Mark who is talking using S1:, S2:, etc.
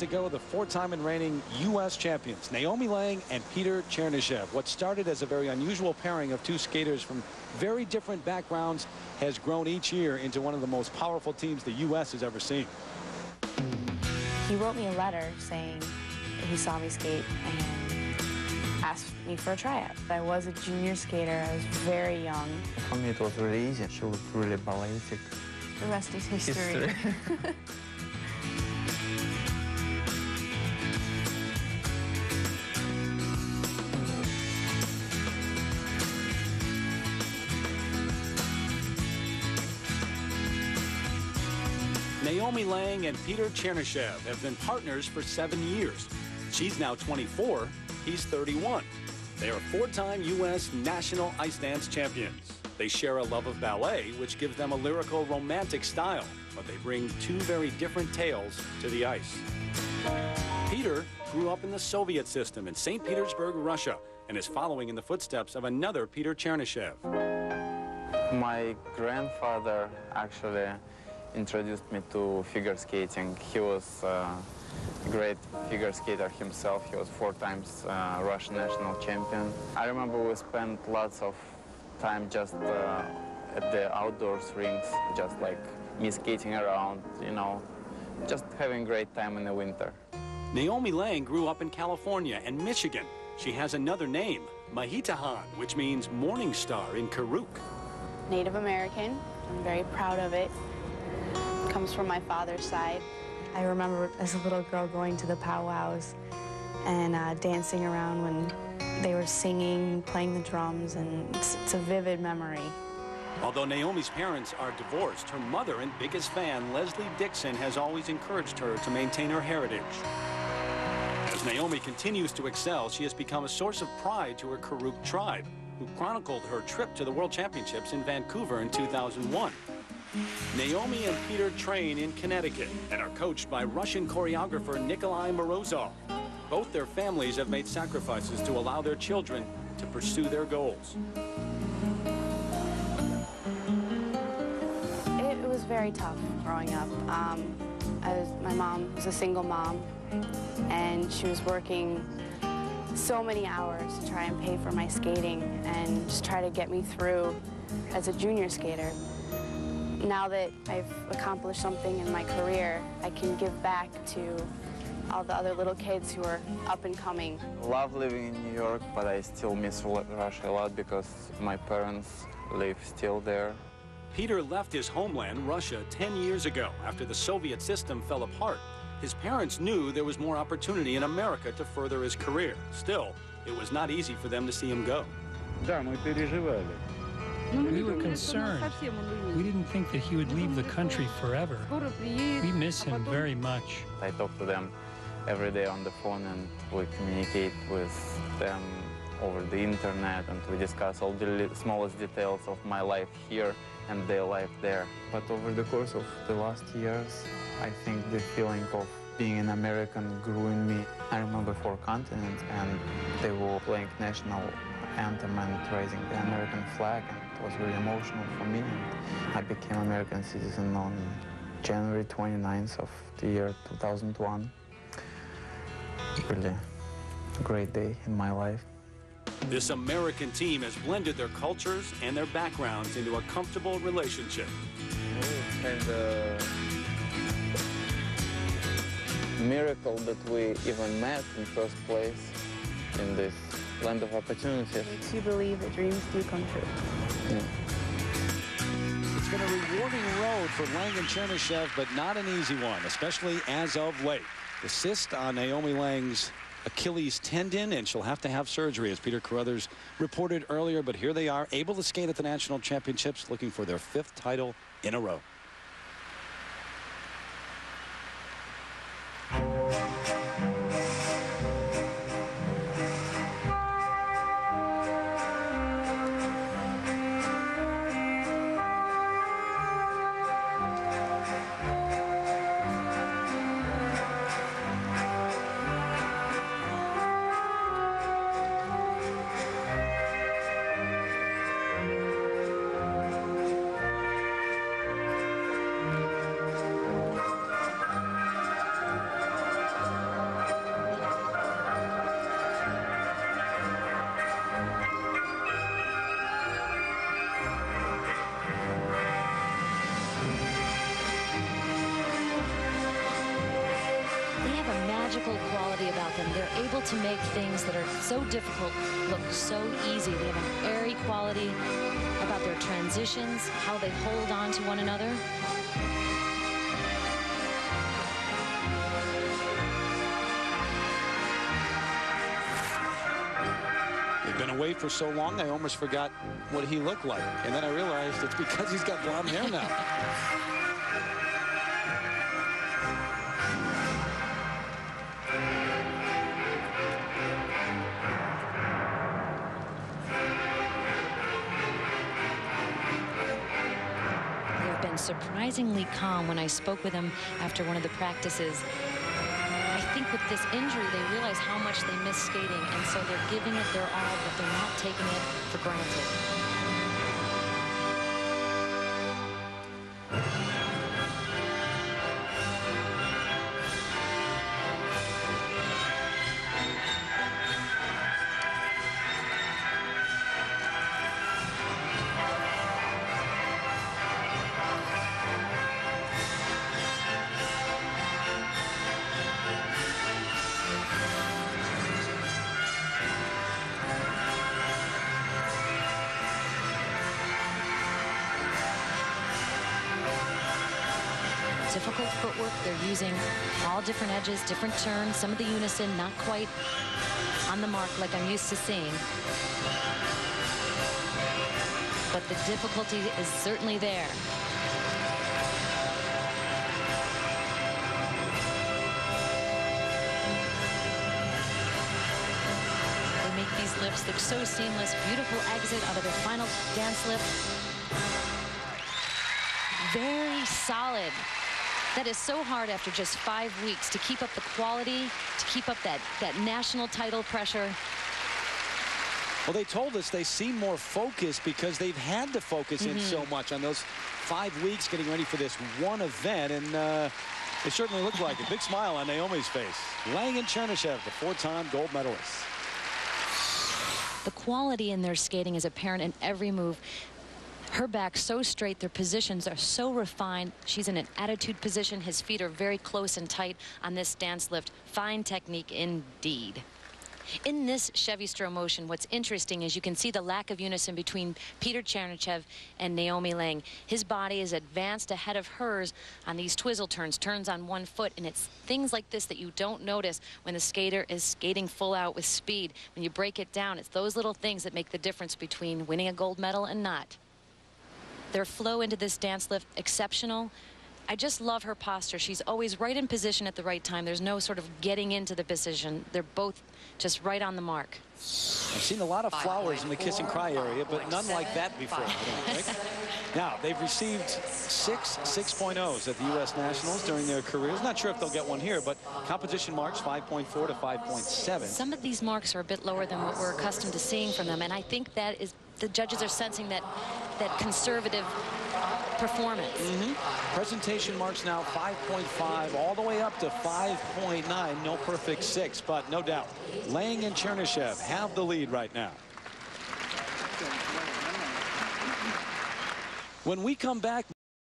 S1: to go, the four-time and reigning U.S. champions, Naomi Lang and Peter Tchernyshev. What started as a very unusual pairing of two skaters from very different backgrounds has grown each year into one of the most powerful teams the U.S. has ever seen.
S2: He wrote me a letter saying he saw me skate and asked me for a tryout. I was a junior skater. I was very young.
S3: For me, it was really easy. She looked really balletic.
S2: The rest is history.
S3: History.
S1: Naomi Lang and Peter Tchernyshev have been partners for seven years. She's now 24, he's 31. They are four-time U.S. national ice dance champions. They share a love of ballet, which gives them a lyrical romantic style, but they bring two very different tales to the ice. Peter grew up in the Soviet system in St. Petersburg, Russia, and is following in the footsteps of another Peter Chernyshev.
S3: My grandfather actually introduced me to figure skating. He was uh, a great figure skater himself. He was four times uh, Russian national champion. I remember we spent lots of time just uh, at the outdoors rinks, just like me skating around, you know, just having great time in the winter.
S1: Naomi Lang grew up in California and Michigan. She has another name, Mahitahan, which means morning star in Karuk.
S2: Native American. I'm very proud of it. Comes from my father's side. I remember as a little girl going to the powwows and uh, dancing around when they were singing, playing the drums, and it's, it's a vivid memory.
S1: Although Naomi's parents are divorced, her mother and biggest fan, Leslie Dixon, has always encouraged her to maintain her heritage. As Naomi continues to excel, she has become a source of pride to her Karuk tribe, who chronicled her trip to the World Championships in Vancouver in 2001. Naomi and Peter train in Connecticut and are coached by Russian choreographer Nikolai Morozov. Both their families have made sacrifices to allow their children to pursue their goals.
S2: It, was very tough growing up. Um, my mom was a single mom, and she was working so many hours to try and pay for my skating and just try to get me through as a junior skater. Now that I've accomplished something in my career, I can give back to all the other little kids who are up and coming.
S3: Love living in New York, but I still miss Russia a lot because my parents live still there.
S1: Peter left his homeland, Russia, 10 years ago after the Soviet system fell apart. His parents knew there was more opportunity in America to further his career. Still, it was not easy for them to see him go.
S4: We were concerned. We didn't think that he would leave the country forever. We miss him very much.
S3: I talk to them every day on the phone and we communicate with them over the internet and we discuss all the smallest details of my life here and their life there. But over the course of the last years, I think the feeling of being an American grew in me. I remember four continents and they were playing national anthem and raising the American flag and it was really emotional for me. I became American citizen on January 29th of the year 2001. Really a great day in my life.
S1: This American team has blended their cultures and their backgrounds into a comfortable relationship.
S3: And uh, miracle that we even met in first place in this land of opportunity.
S2: Makes you believe that dreams do come true.
S3: Yeah.
S1: It's been a rewarding road for Lang and Tchernyshev, but not an easy one, especially as of late. The cyst on Naomi Lang's Achilles tendon, and she'll have to have surgery, as Peter Carruthers reported earlier. But here they are, able to skate at the national championships, looking for their fifth title in a row.
S5: Quality about them. They're able to make things that are so difficult look so easy. They have an airy quality about their transitions, how they hold on to one another.
S1: They've been away for so long, I almost forgot what he looked like. And then I realized it's because he's got blonde hair now.
S5: Been surprisingly calm when I spoke with them after one of the practices. I think with this injury, they realize how much they miss skating, and so they're giving it their all, but they're not taking it for granted. Difficult footwork. They're using all different edges, different turns, some of the unison not quite on the mark like I'm used to seeing. But the difficulty is certainly there. They make these lifts look so seamless. Beautiful exit out of their final dance lift. Very solid. That is so hard after just five weeks to keep up the quality, to keep up that, that national title pressure.
S1: Well, they told us they seem more focused because they've had to focus in so much on those five weeks getting ready for this one event. And uh, it certainly looked like it. Big smile on Naomi's face. Lang and Tchernyshev, the four-time gold medalists.
S5: The quality in their skating is apparent in every move. Her back so straight, their positions are so refined. She's in an attitude position. His feet are very close and tight on this dance lift. Fine technique indeed. In this Chevy Stroh motion, what's interesting is you can see the lack of unison between Peter Tchernyshev and Naomi Lang. His body is advanced ahead of hers on these twizzle turns, turns on one foot, and it's things like this that you don't notice when the skater is skating full out with speed. When you break it down, it's those little things that make the difference between winning a gold medal and not. Their flow into this dance lift, exceptional. I just love her posture. She's always right in position at the right time. There's no sort of getting into the position. They're both just right on the mark.
S1: I've seen a lot of flowers in the kiss and cry area, but none like that before. I don't think. Now, they've received six 6.0s at the U.S. Nationals during their careers. Not sure if they'll get one here, but composition marks 5.4 to 5.7.
S5: Some of these marks are a bit lower than what we're accustomed to seeing from them, and I think that is the judges are sensing that that conservative performance. Mm-hmm.
S1: Presentation marks now 5.5 all the way up to 5.9. No perfect six, but no doubt. Lang and Tchernyshev have the lead right now. When we come back,